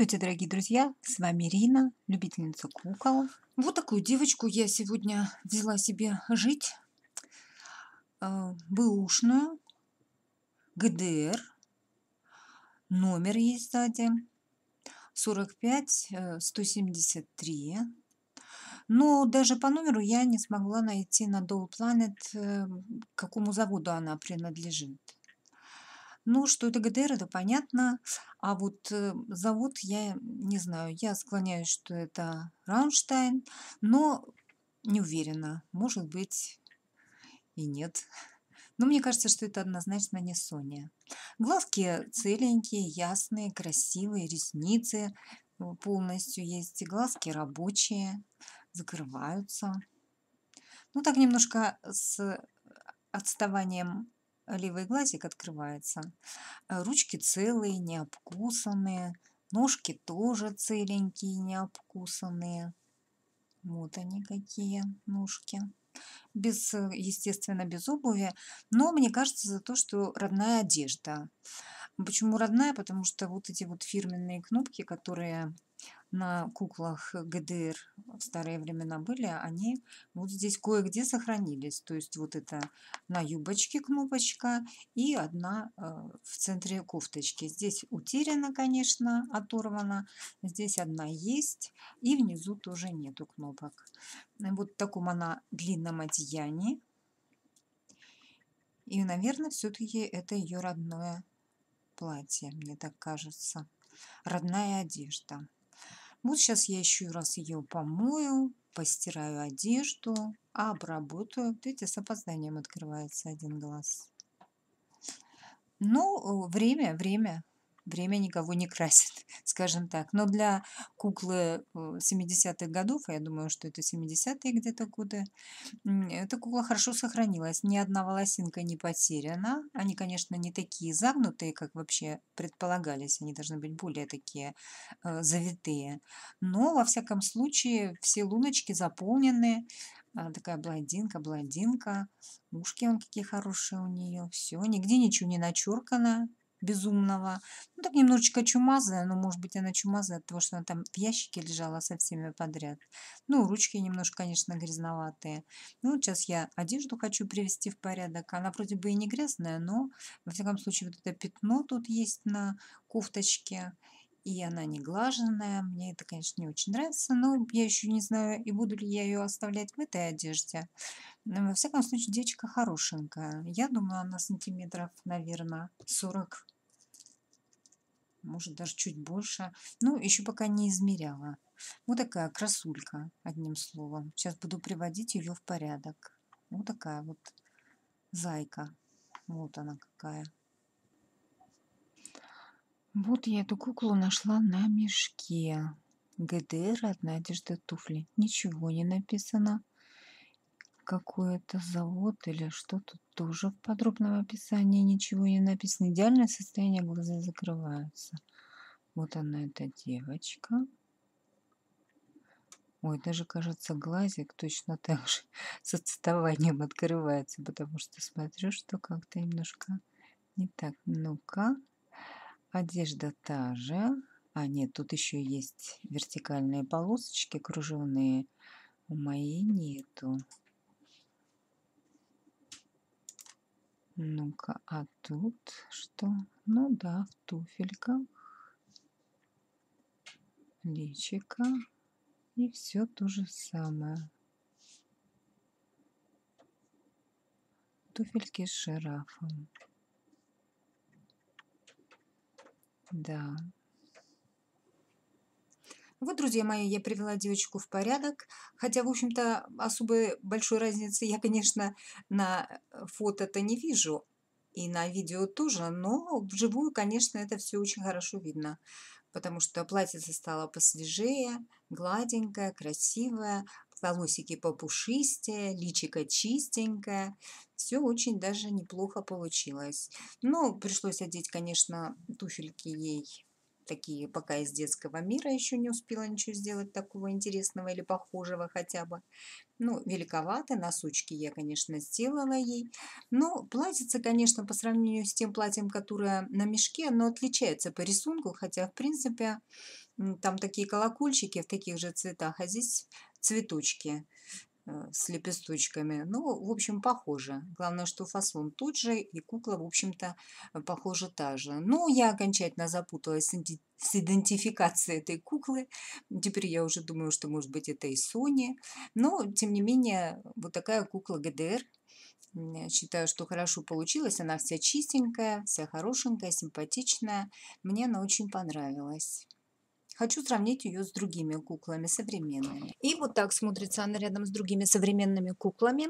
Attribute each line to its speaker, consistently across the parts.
Speaker 1: Здравствуйте, дорогие друзья! С вами Ирина, любительница кукол. Вот такую девочку я сегодня взяла себе жить. Э, Бэушную, ГДР. Номер есть сзади. 45 э, 173. Но даже по номеру я не смогла найти на Doll Planet, э, какому заводу она принадлежит. Ну, что это ГДР, это понятно. А вот э, завод я не знаю. Я склоняюсь, что это Раунштайн, но не уверена. Может быть и нет. Но мне кажется, что это однозначно не Sony. Глазки целенькие, ясные, красивые, ресницы э, полностью есть. Глазки рабочие, закрываются. Ну, так немножко с отставанием левый глазик открывается. Э, ручки целые, не обкусанные. Ножки тоже целенькие, не обкусанные. Вот они какие ножки. Без, э, естественно, без обуви. Но мне кажется за то, что родная одежда. Почему родная? Потому что вот эти вот фирменные кнопки, которые на куклах ГДР в старые времена были, они вот здесь кое-где сохранились. То есть вот это на юбочке кнопочка и одна э, в центре кофточки. Здесь утеряна, конечно, оторвана. Здесь одна есть. И внизу тоже нету кнопок. Вот в таком она длинном одеянии. И, наверное, все-таки это ее родное платье, мне так кажется. Родная одежда. Вот сейчас я еще раз ее помою, постираю одежду, обработаю. Видите, с опозданием открывается один глаз. Ну, время, время время никого не красит, скажем так. Но для куклы 70-х э, годов, а я думаю, что это 70-е где-то годы, эта кукла хорошо сохранилась. Ни одна волосинка не потеряна. Они, конечно, не такие загнутые, как вообще предполагались. Они должны быть более такие э, завитые. Но, во всяком случае, все луночки заполнены. Она такая блондинка, блондинка. Ушки он какие хорошие у нее. Все, нигде ничего не начеркано безумного. Ну, так немножечко чумазая, но, может быть, она чумазая от того, что она там в ящике лежала со всеми подряд. Ну, ручки немножко, конечно, грязноватые. Ну, сейчас я одежду хочу привести в порядок. Она вроде бы и не грязная, но, во всяком случае, вот это пятно тут есть на кофточке. И она не глаженная. Мне это, конечно, не очень нравится, но я еще не знаю, и буду ли я ее оставлять в этой одежде. Но, во всяком случае, девочка хорошенькая. Я думаю, она сантиметров, наверное, 40 может даже чуть больше. Ну, еще пока не измеряла. Вот такая красулька, одним словом. Сейчас буду приводить ее в порядок. Вот такая вот зайка. Вот она какая. Вот я эту куклу нашла на мешке. ГДР от Надежды туфли. Ничего не написано. Какой это завод или что тут тоже в подробном описании ничего не написано. Идеальное состояние, глаза закрываются. Вот она, эта девочка. Ой, даже кажется, глазик точно так же с отставанием открывается, потому что смотрю, что как-то немножко не так. Ну-ка, одежда та же. А, нет, тут еще есть вертикальные полосочки кружевные. У моей нету. Ну-ка, а тут что? Ну да, в туфельках. Личика. И все то же самое. Туфельки с жирафом. Да. Вот, друзья мои, я привела девочку в порядок, хотя, в общем-то, особой большой разницы я, конечно, на фото-то не вижу, и на видео тоже, но вживую, конечно, это все очень хорошо видно, потому что платьице стало посвежее, гладенькое, красивое, волосики попушистее, личико чистенькое. Все очень даже неплохо получилось. Но пришлось одеть, конечно, туфельки ей такие пока из детского мира еще не успела ничего сделать такого интересного или похожего хотя бы. Ну, великовато, носочки я, конечно, сделала ей. Но платьице, конечно, по сравнению с тем платьем, которое на мешке, оно отличается по рисунку, хотя, в принципе, Там такие колокольчики в таких же цветах, а здесь цветочки с лепесточками. Ну, в общем, похоже. Главное, что фасон тот же, и кукла, в общем-то, э, похоже та же. Но я окончательно запуталась с иден- с идентификацией этой куклы. Теперь я уже думаю, что, может быть, это и Sony. Но, тем не менее, вот такая кукла ГДР. Считаю, что хорошо получилась. Она вся чистенькая, вся хорошенькая, симпатичная. Мне она очень понравилась. Хочу сравнить ее с другими куклами современными. И вот так смотрится она рядом с другими современными куклами.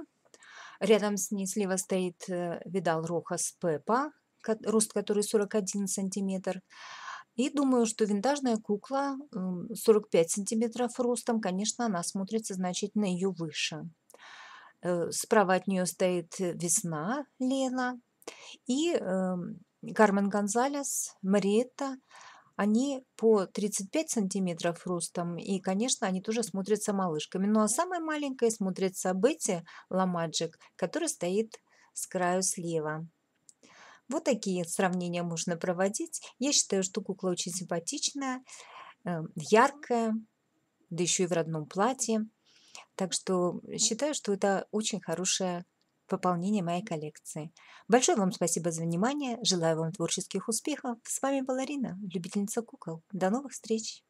Speaker 1: Рядом с ней слева стоит э, Видал Рохас Пеппа, ко- рост которой 41 сантиметр. И думаю, что винтажная кукла м, 45 сантиметров ростом, конечно, она смотрится значительно ее выше. Э, Справа от нее стоит э, Весна Лена и эм, Кармен Гонзалес, Мариетта. Они по 35 сантиметров ростом, и, конечно, они тоже смотрятся малышками. Ну а самая маленькая смотрится Бетти Ламаджик, которая стоит с краю слева. Вот такие сравнения можно проводить. Я считаю, что кукла очень симпатичная, э, яркая, да еще и в родном платье. Так что считаю, что это очень хорошее пополнение моей коллекции. Большое вам спасибо за внимание. Желаю вам творческих успехов. С вами была Рина, любительница кукол. До новых встреч!